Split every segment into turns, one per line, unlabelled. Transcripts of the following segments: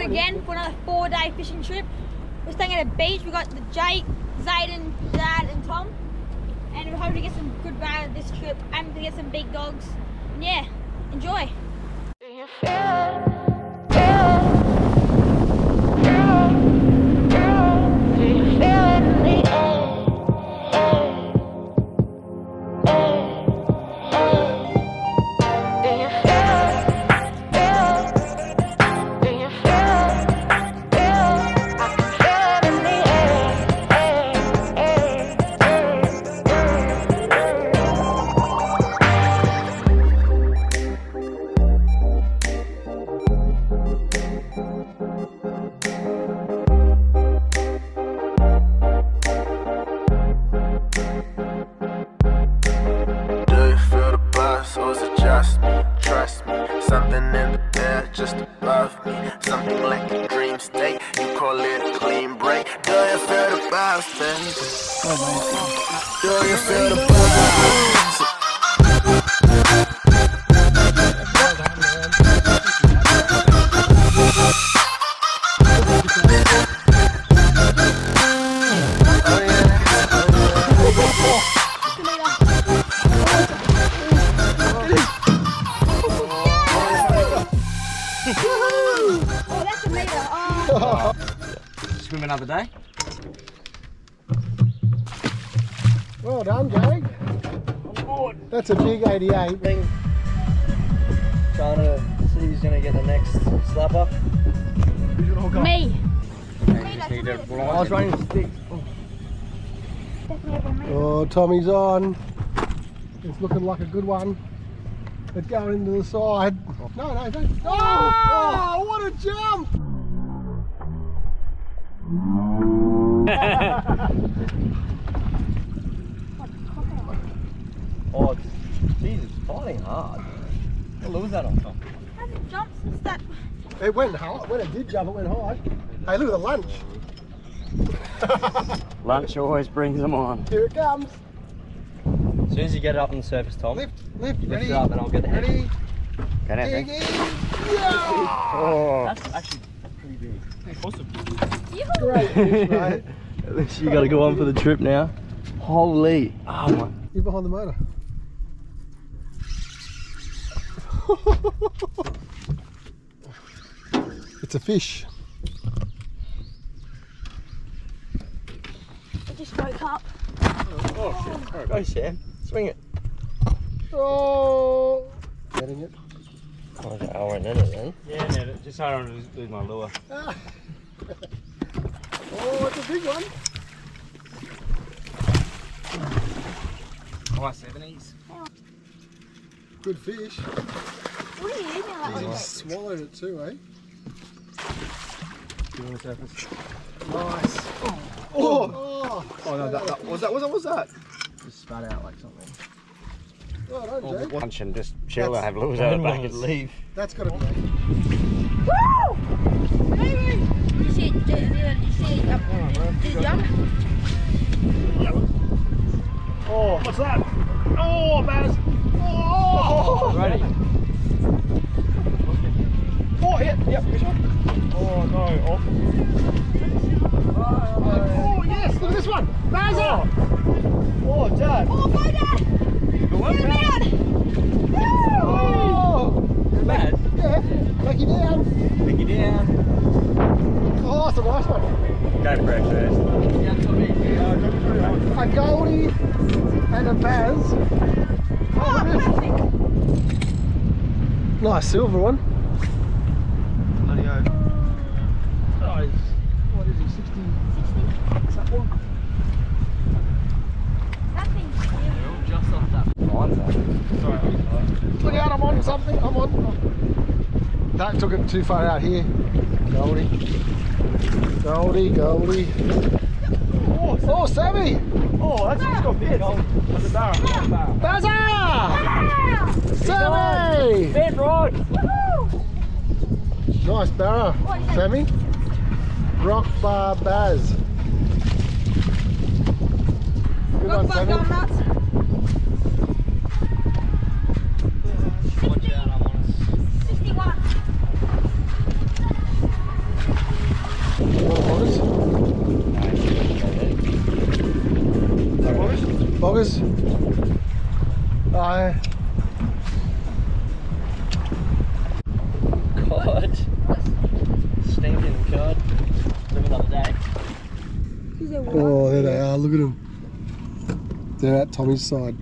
again for another four day fishing trip. We're staying at a beach. We got the Jake, Zayden, Dad, and Tom. And we're hoping to get some good bag this trip and to get some big dogs. And yeah, enjoy.
Just me? Trust me, something in the air just above me. Something like a dream state, you call it a clean break. Do you feel the buzz, baby? Do you feel
another day.
Well done, Jake. That's a big 88.
Thing. Trying to see who's going to get the next slapper.
Me.
You just need to
I was running the stick.
Definitely have a meter.
Oh, Tommy's on. It's looking like a good one. It's going into the side. No, no, don't. Oh, oh what a jump!
Oh, it's, geez, it's fighting hard. What lure was that on, Tom?
Hasn't jumped since that.
It went high. When it did jump, it went high. Hey, look at the lunch.
Lunch always brings them on.
Here it comes.
As soon as you get it up on the surface, Tom,
Lift, lift,
lift
ready,
it up and I'll get the head.
ready,
Can I
dig
think?
in. Yeah!
Oh,
That's actually pretty big.
Great fish, mate.
At least you got to go on for the trip now. Holy. Oh my.
You're behind the motor. it's a fish.
I just woke up.
Oh, go, Sam. Swing it.
Oh! Getting it.
Oh, okay, I went in it then.
yeah, no, just hold on to lose- lose my lure.
Oh, it's a big one.
High 70s.
Good fish.
What are you eating like
He
that?
swallowed it too, eh?
on the surface.
Nice.
Oh.
Oh!
Oh no, that, that was that was that was that. Just spat out like something.
Well done, Jake.
Lunch and just chill
That's-
and have lures
I
out
didn't
the
want
back.
to leave.
That's got to be.
Woo! Baby! You see it? Did you see it? Up, did it jump?
Oh, what's that? Oh, Baz! Oh!
Ready?
Oh, yeah, yeah, fish on.
Oh no. Oh.
Oh, yes, look at this one. Bazza!
Oh. oh, Dad.
Oh, my dad! Get him out! Woo!
Oh!
Bad.
Yeah, you down.
It down.
Oh, that's a nice one.
Go for.
A goldie and a Baz.
Oh!
Nice silver one.
Bloody hell.
Nice. What is he, 60? 60? Is that one?
That thing's huge.
Just off that.
Look out, I'm on something, I'm on. That took it too far out here. Goldie. Goldie, Goldie. Oh, oh Sammy!
Oh, that's just got bit. That's a barra.
Bazza!
Ah!
Sammy!
Ben Rod.
Nice barra,
What is that?
Sammy. Rock bar Baz. Good
Rock
one,
bar
Sammy. They're at Tommy's side.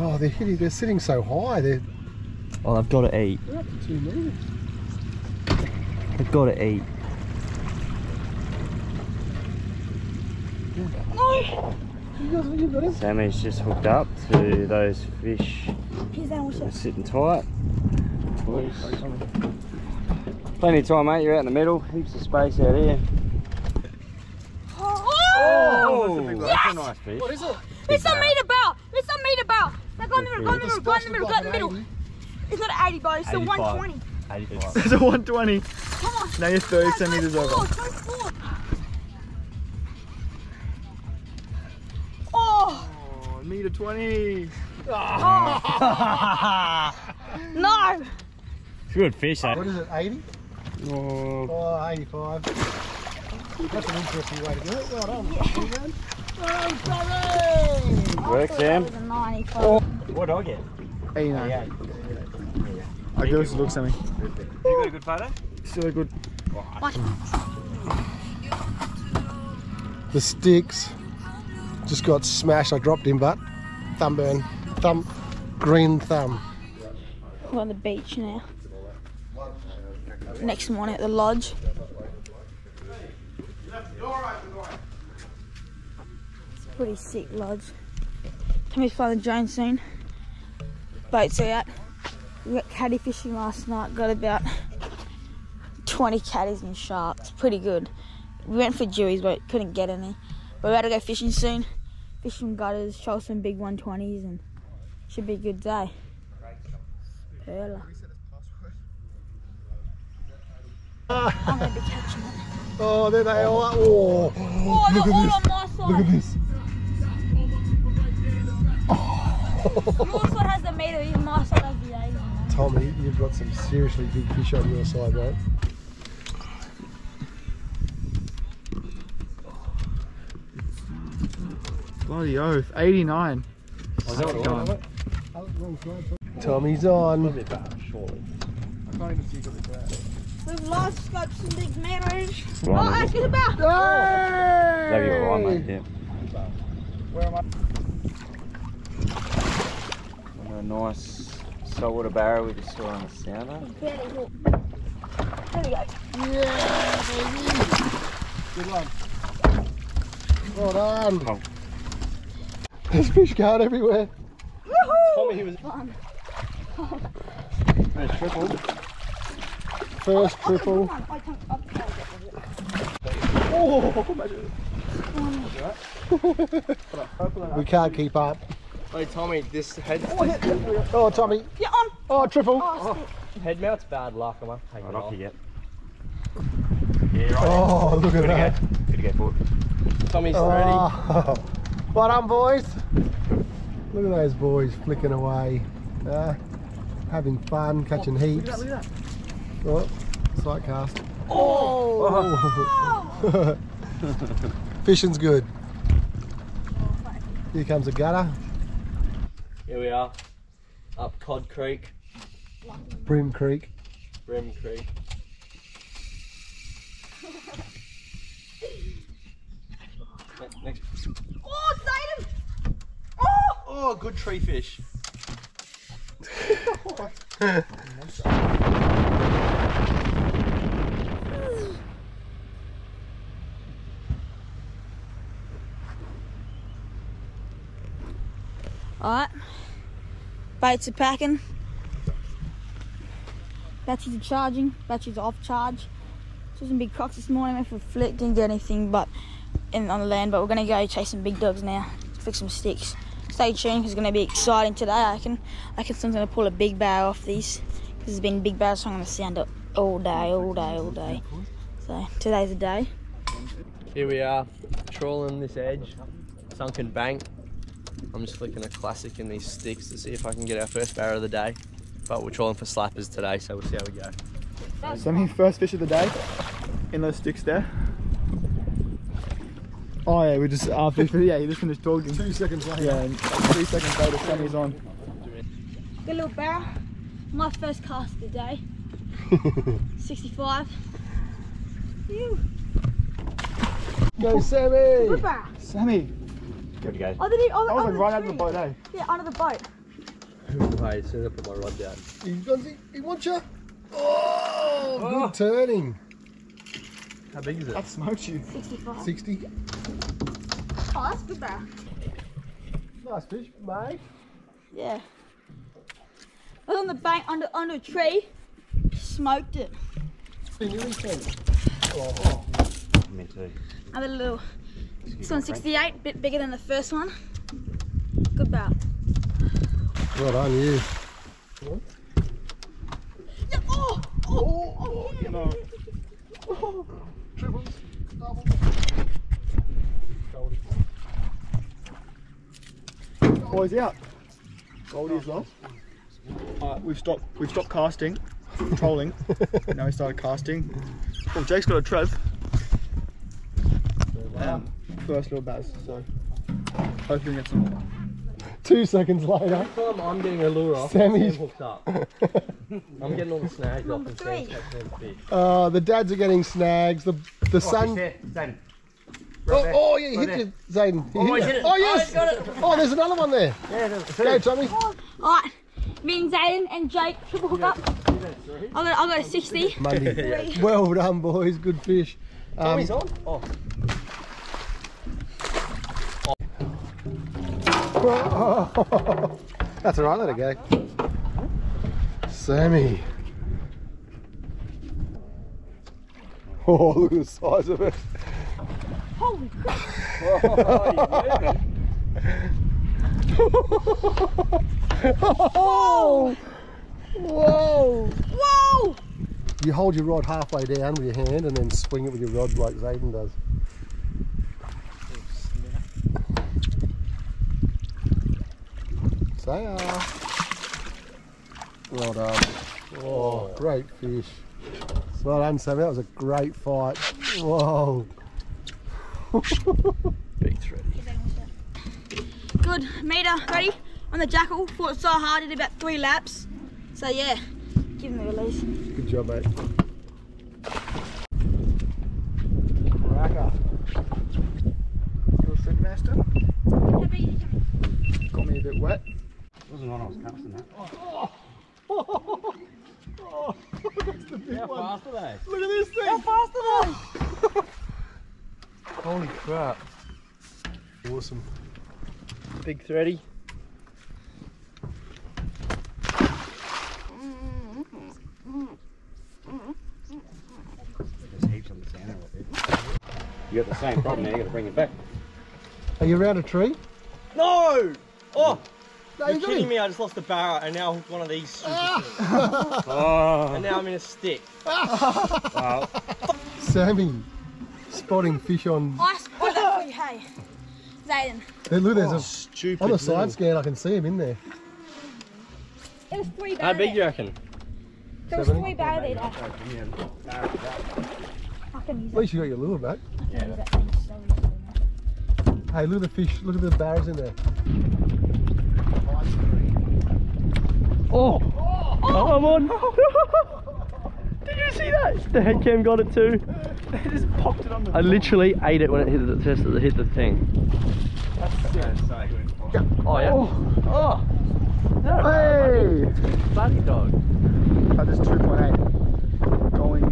Oh, they're hitting. They're sitting so high. They're oh,
Well, I've got to eat.
they're up to two meters.
I've got to eat.
No!
You guys, you.
Sammy's just hooked up to those fish
Here's that one.
that are sitting tight. Boys. Plenty of time, mate. You're out in the middle. Heaps of space out here.
Oh!
Oh, that's a, big one. That's a nice fish.
What is it?
It's a meter bell! It's a meter bell! Now go in the middle, go in the middle, go in the middle, go in the middle. It's not an 80, bro, it's a 120.
85.
It's a 120.
Come on.
Now you're 30 centimeters over.
Go. Oh!
Oh, meter 20.
No!
It's a good fish, eh?
What is it? 80?
Oh,
Oh, 85. That's an interesting way to do it. Well done. Well done. Well done.
work, Sam.
That was a 95.
What did I get?
89.
Yeah.
I give us a look, Sammy.
You got a good photo?
Still a good.
The sticks just got smashed. I dropped him, but thumb burn. Thumb, green thumb.
We're on the beach now. Next morning at the lodge. It's a pretty sick lodge. we flying the drone soon. Boats are out. We got catty fishing last night. Got about 20 catties and sharks. Pretty good. We went for jewies but couldn't get any. But we're about to go fishing soon. Fish some gutters, show some big 120s and should be a good day. Perla. I'm gonna be catching it.
Oh, there they are. Oh,
Oh,
look
they're all
at
on my
this. Look at this.
Your has the meter, even my side has the 80.
Tommy, you've got some seriously big fish on your side, mate.
Bloody oath. 89.
Was that what it was?
Tommy's on.
I can't even see what it's
We've lost got some big meters. Oh, ask us about.
Maybe you're right, mate. Yeah.
Where am I?
And a nice saltwater barra we just saw on the sounder.
There we go.
Yeah, baby. Good one. Well done.
Oh.
There's fish going everywhere.
Tommy was
Fun.
a triple.
First triple.
Come on, I can't- I can't.
Oh.
We can't keep up.
Hey Tommy, this head
Oh, Tommy.
Yeah, on.
Oh, triple.
Oh, stick.
head mount's bad luck. I'm gonna take
Right
it
off
off.
you get. Yeah, right.
Oh, look at
Good to
that.
go. Good to go forward.
Tommy's ready.
Oh. Well done, boys. Look at those boys flicking away. Uh, having fun, catching heaps. Oh, sight cast. Oh. Fishing's good. Here comes a gutter.
Here we are. Up Cod Creek,
Brim Creek.
Brim Creek. Ne- Next.
Oh, Zayden. Oh.
Oh, good tree fish.
Alright. Baits are packing. Batteries are charging. Batteries are off charge. Saw some big crocs this morning. Went for a. Didn't get anything but in on the land. But we're gonna go chase some big dogs now. Fix some sticks. Stay tuned it's gonna be exciting today. I can I can someone's gonna pull a big barra off these. 'Cause there's been big barras so I'm gonna sound it all day, all day, all day. So today's the day.
Here we are, trawling this edge, sunken bank. I'm just flicking a classic in these sticks to see if I can get our first barra of the day. But we're trawling for slappers today, so we'll see how we go.
Sammy, first fish of the day. In those sticks there. Oh yeah, we just after yeah, he just finished talking.
Two seconds later.
Yeah, and three seconds later, Sammy's on.
Good little barra. My first cast of the day. 65. Phew.
Go, Sammy!
Sammy,
Good go.
Oh, they need, oh,
that
oh,
was like right under the boat, eh?
Yeah, under the boat.
Wait, as soon as I put my rod down.
He, wants it- he wants you. Oh, good turning.
How big is it?
That smoked you.
65.
60.
Oh, that's good barra.
Nice fish, mate.
Yeah. I was on the bank under under a tree. Smoked it.
Been nearly 10.
Me too.
Another little. This one's 68, bit bigger than the first one. Good barra.
Well done, you.
Yeah, oh, oh, oh, yeah.
No.
Triples, doubles.
Boys out. Goldie's lost. Uh, we've stopped. We've stopped casting, trolling. now we started casting. Well, Jake's got a trev. First little baz. So hopefully we get some more.
Two seconds later.
Time I'm getting a lure off.
Sammy's-
Sam hooks up. I'm getting all the snags off and. Sam's catching the fish.
Uh, the dads are getting snags. The the son.
There, Zayden.
Oh, oh, yeah, you hit it, Zayden. You
Oh,
hit
I hit it.
Oh, yes. Oh, there's another one there.
Yeah, there's
Go, Tommy.
Alright, me and Zayden and Jake triple hook up. I got, I got a 60.
Monday. Well done, boys. Good fish. Um,
Tommy's on? Oh,
That's all right. Let it go. Sammy. Oh, look at the size of it.
Holy crap.
Oh! Whoa!
Whoa!
You hold your rod halfway down with your hand and then swing it with your rod like Zayden does. Say Well done. Oh, great fish. Well done, Sammy. That was a great fight. Whoa.
big thready.
Good meter, ready? On the jackal, fought so hard, did about three laps. So yeah, give him a release.
Good job, mate.
Cracker. Little shrimp master. Got me a bit wet.
Wasn't on, I was casting that.
How fast are they?
Look at this thing.
How fast are they?
Holy crap.
Awesome.
Big thready.
There's heaps on the sand right there. You got the same problem now, you got to bring it back.
Are you around a tree?
No! Oh!
No,
You're
you got
kidding me, I just lost a barra and now I hooked one of these ah! stupid things.
Oh.
And now I'm in a stick.
Well,
Sammy, spotting fish on.
I spotted that for you, hey. Zayden.
Hey, look, there's a oh,
Stupid.
on the side scan. I can see him in there.
There was three
How big do you reckon?
There was three barra there. I can
At least you got your lure back.
I can use that thing so easily.
Hey, look at the fish. Look at the barras in there.
Oh! Oh, I'm on! Oh! Did you see that? The head cam got it too.
They just popped it on the.
I literally ate it when it hit the just hit the thing. Oh yeah. Oh. No,
Hey!
bloody dog.
That is 2.8. Going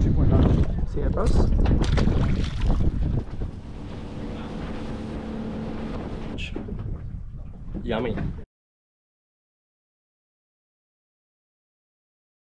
2.9. See how it?
Yummy.